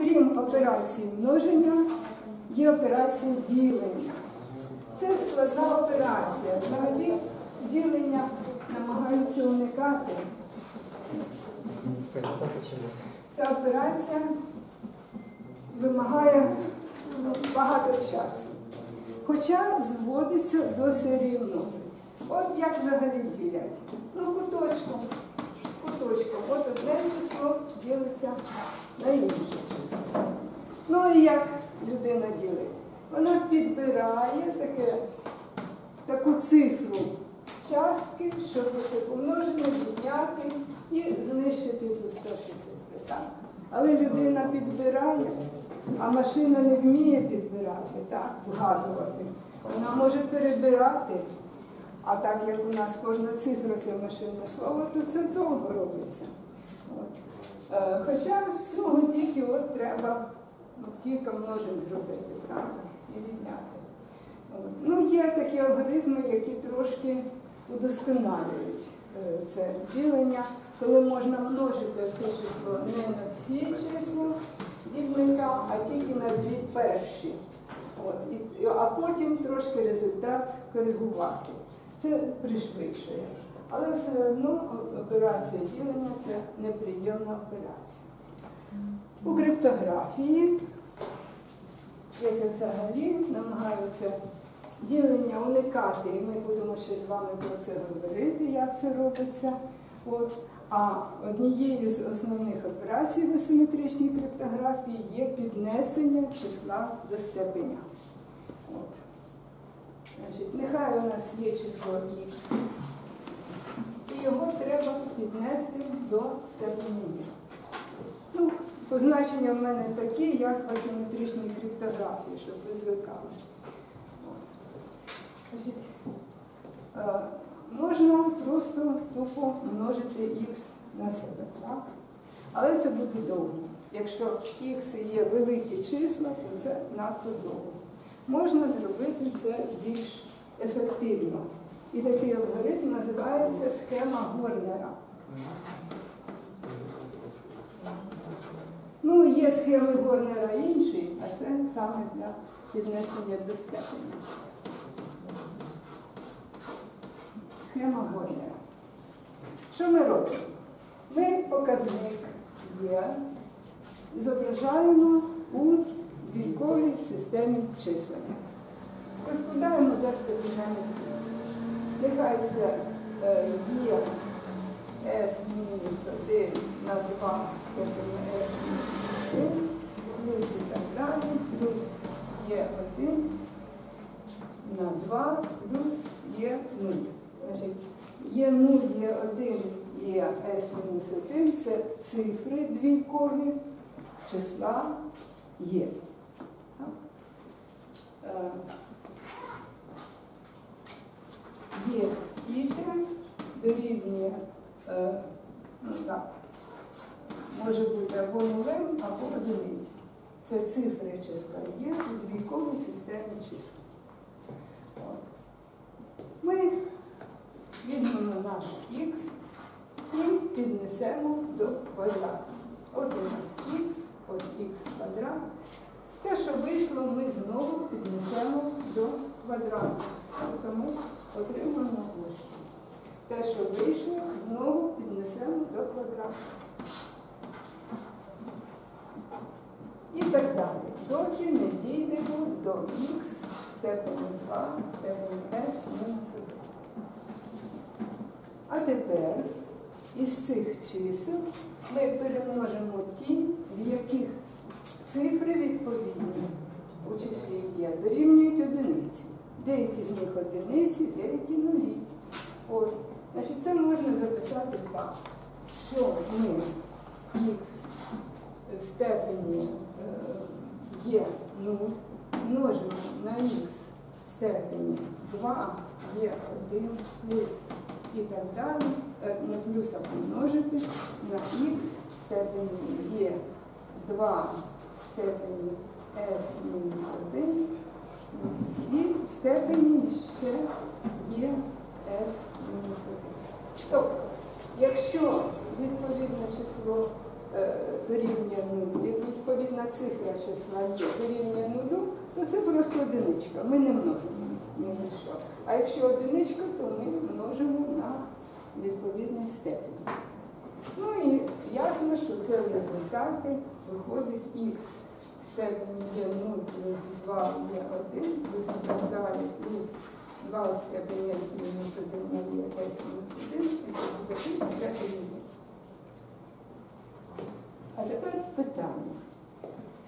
крім операції множення, є операція ділення. Це складна операція. Взагалі ділення намагаються уникати. Ця операція вимагає ну, багато часу. Хоча зводиться досить рівно. От як взагалі ділять? Ну, куточком. Куточком. От одне число ділиться на число. Ну і як людина ділить? Вона підбирає таке, таку цифру частки, щоб це помноження підняти і знищити пустоші цифри. Так? Але людина підбирає, а машина не вміє підбирати, так, вгадувати. Вона може перебирати, а так як у нас кожна цифра це машинне слово, то це довго робиться. От. Е, Хоча з цього тільки от треба от кілька множин зробити, правда, і відняти. Ну, є такі алгоритми, які трошки удосконалюють е, це ділення, коли можна множити це число не на всі числа дільника, а тільки на дві перші. От. І, а потім трошки результат коригувати. Це пришвидшує. Але все одно операція ділення це неприємна операція. У криптографії, як і взагалі, намагаються ділення уникати, і ми будемо ще з вами про це говорити, як це робиться. От. А однією з основних операцій в асиметричній криптографії є піднесення числа до степеня. От. Значить, нехай у нас є число х, його треба піднести до степені. Ну, позначення в мене такі, як в асиметричній криптографії, щоб ви звикали. Е, можна просто тупо множити х на себе, так? Але це буде довго. Якщо х є великі числа, то це надто довго. Можна зробити це більш ефективно. І такий алгоритм називається схема Горнера. Ну, є схеми Горнера інші, а це саме для піднесення до степені. Схема Горнера. Що ми робимо? Ми показник є, зображаємо у двійковій системі числення. Розкладаємо за степенями. Нехай це е, є S мінус 1 на 2 степені S мінус 1, плюс і так далі, плюс є 1 на 2, плюс є 0. Значить, є 0, є 1, є S мінус 1, це цифри двійкові числа є. Так? Е, Є іте дорівнює, е, ну так, може бути або нулем, або одиниці. Це цифри числа є у двійковій системі числа. Ми візьмемо наш х і піднесемо до квадрату. От у нас х, от х квадрат. Те, що вийшло, ми знову піднесемо до квадрату. Тому отримаємо площу. Те, що вийшло, знову піднесемо до квадрату. І так далі. Доки не дійдемо до х степені 2, в степені s мінус 1. А тепер із цих чисел ми перемножимо ті, в яких цифри відповідні у числі є, дорівнюють одиниці. Деякі з них одиниці, деякі нулі. От. Значить, це можна записати так, що ми х в степені е, є 0 множимо на х в степені 2 є 1 плюс і так далі, е, на плюса помножити на х в степені є 2 в степені s мінус 1 і в степені ще є s мінус 1. Тобто, якщо відповідне число е, дорівнює 0, і відповідна цифра числа дорівнює нулю, то це просто одиничка. Ми не множимо ні на що. А якщо одиничка, то ми множимо на відповідний степень. Ну і ясно, що це в результаті виходить х степені є 0 плюс 2 є 1, плюс і так далі, плюс 2 у степені s мінус 1 є s мінус 1, і це буде х степені є. А тепер питання.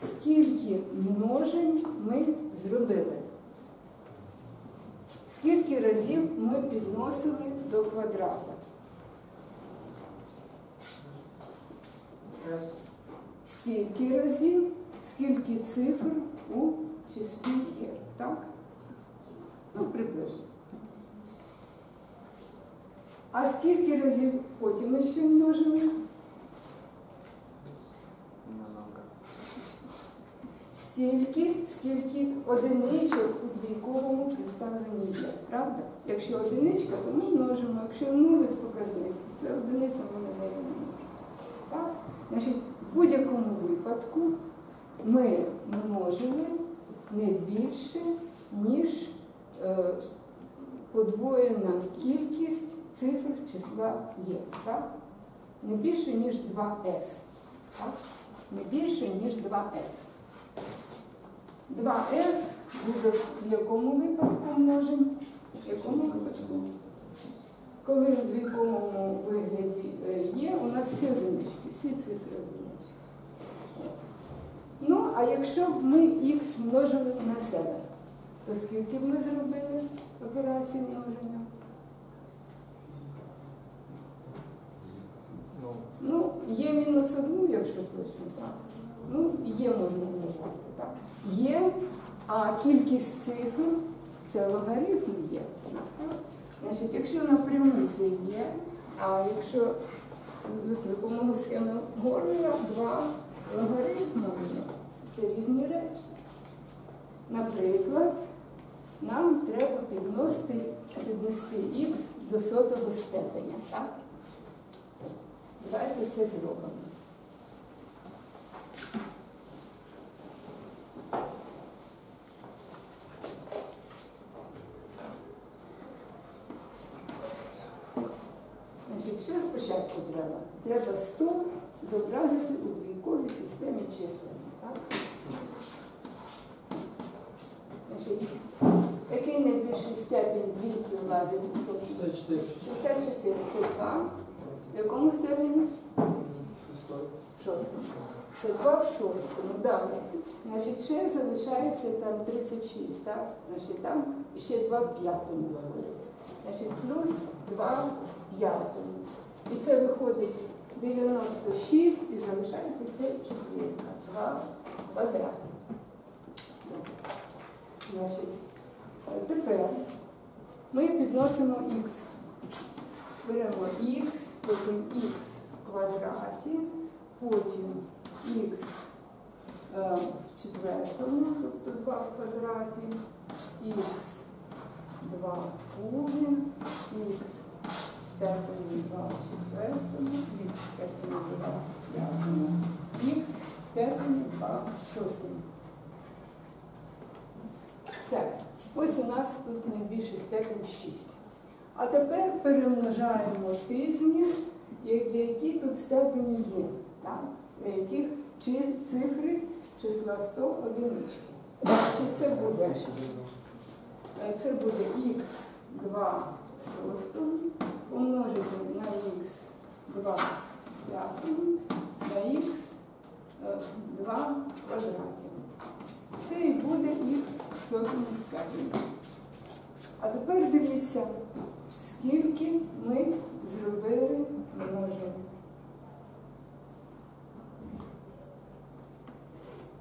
Скільки множень ми зробили? Скільки разів ми підносили до квадрата? Стільки разів, скільки цифр у числі є, так? Ну, приблизно. А скільки разів потім ми ще множимо? Стільки, скільки одиничок у двійковому представленні є, правда? Якщо одиничка, то ми множимо. Якщо нулик показник, це одиниця ми не даємо. Так? Значить, в будь-якому випадку ми множили не більше, ніж е, подвоєна кількість цифр числа є. Так? Не більше, ніж 2С. Так? Не більше, ніж 2С. 2С буде в якому випадку множень? В якому випадку? Коли в двійковому вигляді е, є, у нас всі одинички, всі цифри а якщо б ми х множили на себе, то скільки б ми зробили операцій множення? Ну, є мінус одну, якщо точно так. Ну, є можна множити, так. Є, а кількість цифр це логарифм є. Значить, якщо напряму це є, а якщо за допомогою схеми Горнера два логарифми є, це різні речі. Наприклад, нам треба підносити, піднести х до сотого степеня. Так? Давайте це зробимо. Значить, що спочатку треба? Треба 100 зобразити у двійковій системі числення. Так? Значить, який найбільший степінь двійки влазить у 100? 64. 64 це 2. В якому степені? Шостому. Це 2 в шостому. Добре. Значить, ще залишається там 36, так? Значить, там ще 2 в п'ятому. Значить, плюс 2 в п'ятому. І це виходить 96 і залишається ще четвірка. 2 в квадраті. Значить, е, тепер ми підносимо х. Беремо х, потім х в квадраті, потім х е, в четвертому, тобто 2 в квадраті, х 2 в кубі, х в степені 2 в четвертому, х в степені 2 в п'ятому, х в степені 2 в шостому. Все. Ось у нас тут найбільший степень 6. А тепер перемножаємо тисні, які тут степені є, так? для яких чи цифри числа 100 одинички. Значить, це буде, е, це буде х2 в шостому помножити на х2 в п'ятому, на х2 в квадраті. Це і буде х сотому степені. А тепер дивіться, скільки ми зробили множень.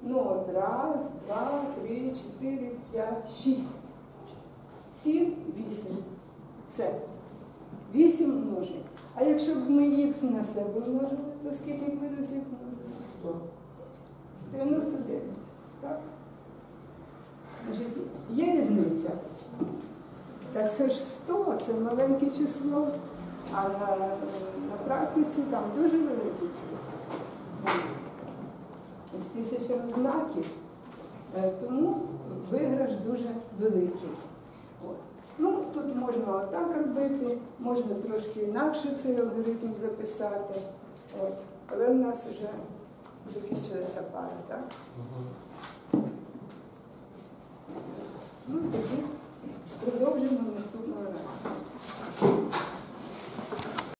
Ну от раз, два, три, чотири, п'ять, шість. Сім, вісім. Все. Вісім множень. А якщо б ми х на себе множили, то скільки б множили? 99. 80. Та це ж 100, це маленьке число, а на, на практиці там дуже велике число. Ось тисяча знаків. Е, тому виграш дуже великий. Ну, Тут можна отак робити, можна трошки інакше цей алгоритм записати. От. Але в нас вже закінчилася пара, так? Ну, тоді продовжимо наступного разу.